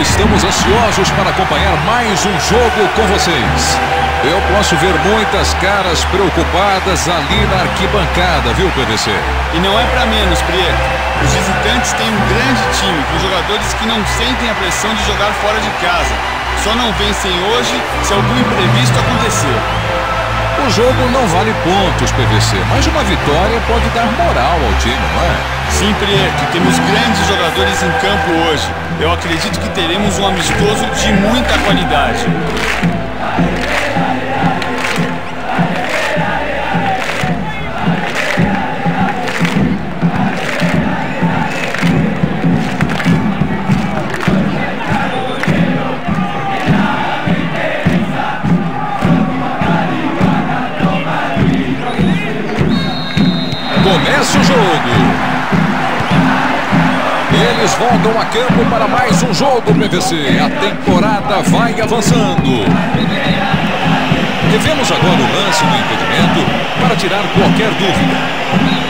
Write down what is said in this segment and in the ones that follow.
estamos ansiosos para acompanhar mais um jogo com vocês. Eu posso ver muitas caras preocupadas ali na arquibancada, viu, PVC? E não é para menos, Prieto. Os visitantes têm um grande time, com jogadores que não sentem a pressão de jogar fora de casa. Só não vencem hoje se algum imprevisto acontecer. O jogo não vale pontos, PVC, mas uma vitória pode dar moral ao time, não é? Sim, Prieto, temos grandes jogadores em campo hoje. Eu acredito que teremos um amistoso de muita qualidade. Começa o jogo. Eles voltam a campo para mais um jogo, PVC. A temporada vai avançando. Revemos agora o lance do impedimento para tirar qualquer dúvida.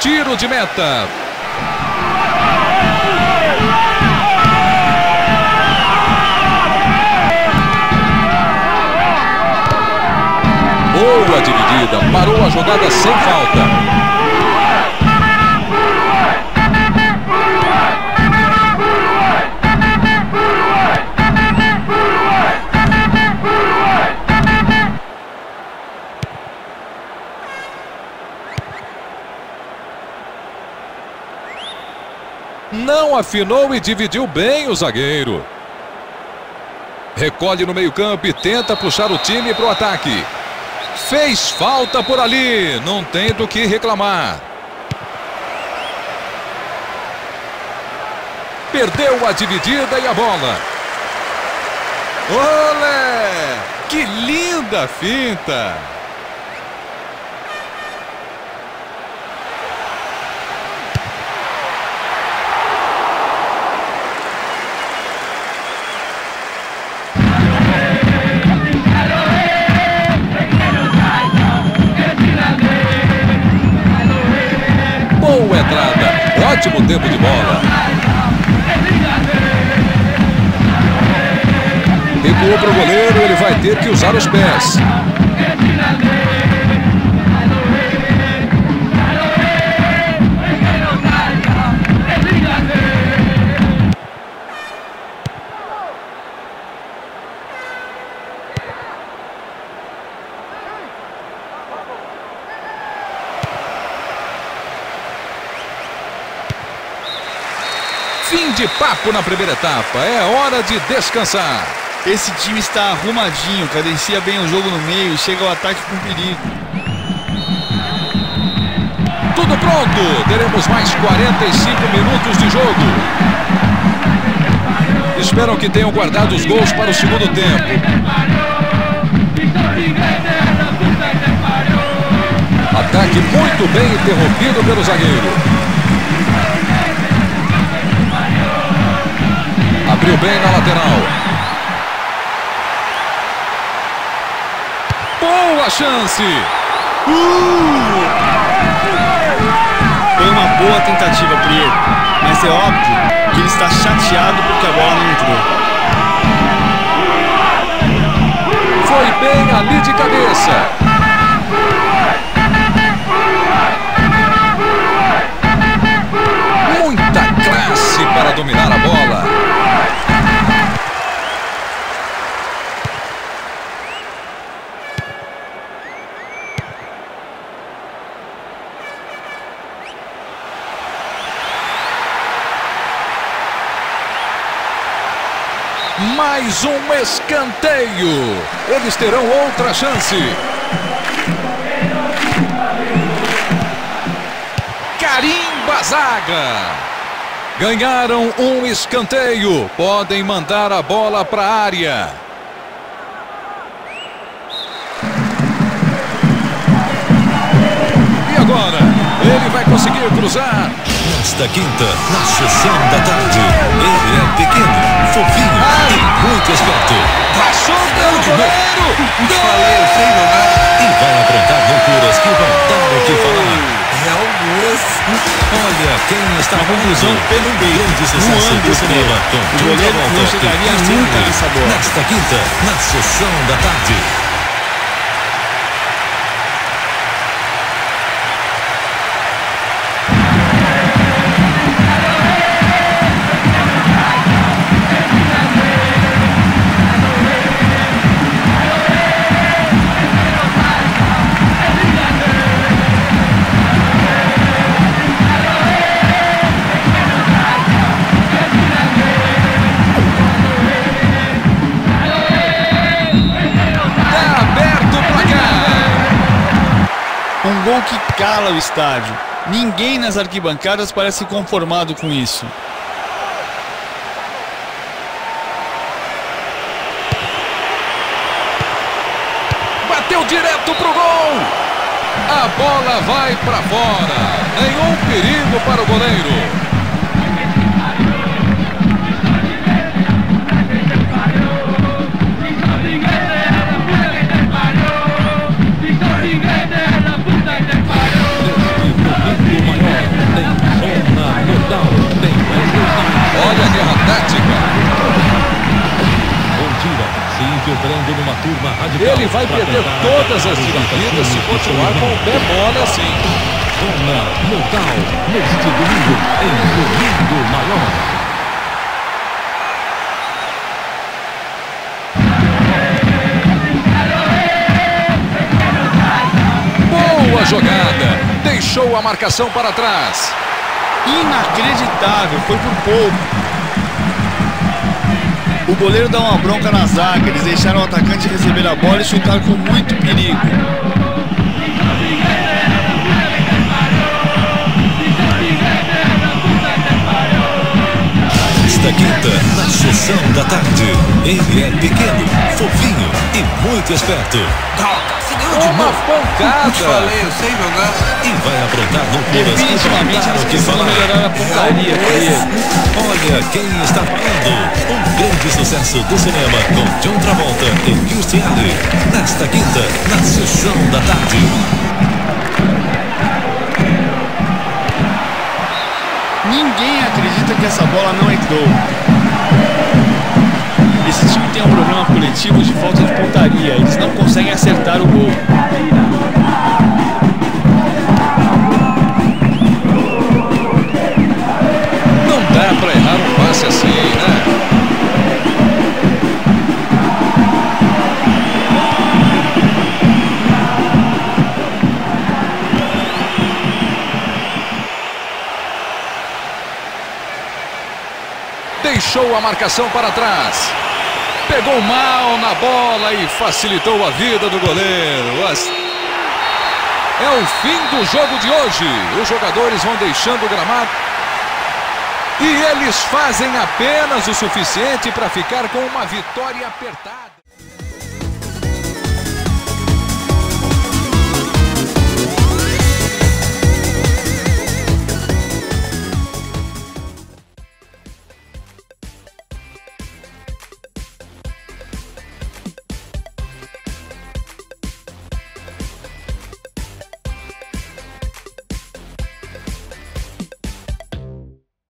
Tiro de meta. Boa dividida, parou a jogada sem falta. Afinou e dividiu bem o zagueiro. Recolhe no meio-campo e tenta puxar o time para o ataque. Fez falta por ali. Não tem do que reclamar. Perdeu a dividida e a bola. Olé! Que linda finta! Ótimo tempo de bola. Recuou para o goleiro, ele vai ter que usar os pés. De papo na primeira etapa. É hora de descansar. Esse time está arrumadinho, cadencia bem o jogo no meio e chega ao ataque com perigo. Tudo pronto. Teremos mais 45 minutos de jogo. Espero que tenham guardado os gols para o segundo tempo. Ataque muito bem interrompido pelo zagueiro. Abriu bem na lateral. Boa chance. Uh! Foi uma boa tentativa, Prieto, mas é óbvio que ele está chateado porque a bola não entrou. Foi bem ali de cabeça. Mais um escanteio. Eles terão outra chance. Carimba zaga. Ganharam um escanteio. Podem mandar a bola para a área. E agora? Ele vai conseguir cruzar. Nesta quinta, na sessão da tarde, ele é goleiro. Falei, sei não, E vai aprontar loucuras que vão dar o que falar. Olha quem está conclusão pelo meio. Grande sucesso do cinema. O goleiro não chegaria nunca nessa bola. Nesta quinta, na sessão da tarde. Que cala o estádio. Ninguém nas arquibancadas parece conformado com isso. Bateu direto pro gol. A bola vai para fora. Nenhum perigo para o goleiro. Ele vai perder todas as divididas se continuar com o pé mole assim. Zona Mortal, neste domingo, em Domingo Maior. Boa jogada. Deixou a marcação para trás. Inacreditável, foi por pouco. O goleiro dá uma bronca na zaga, eles deixaram o atacante receber a bola e chutar com muito perigo. Esta quinta, na sessão da tarde, ele é pequeno, fofinho muito esperto. Uma pancada. falei, eu sei jogar. E vai aprontar no Definitivamente eles precisam melhorar a pontaria. Olha quem está falando. Um grande sucesso do cinema com John Travolta e Christian Nesta quinta, na sessão da tarde. Ninguém acredita que essa bola não entrou. Esse time tem um problema coletivo de falta de pontaria. Eles não conseguem acertar o gol. Não dá para errar um passe assim, né? Deixou a marcação para trás. Pegou mal na bola e facilitou a vida do goleiro. É o fim do jogo de hoje. Os jogadores vão deixando o gramado. E eles fazem apenas o suficiente para ficar com uma vitória apertada.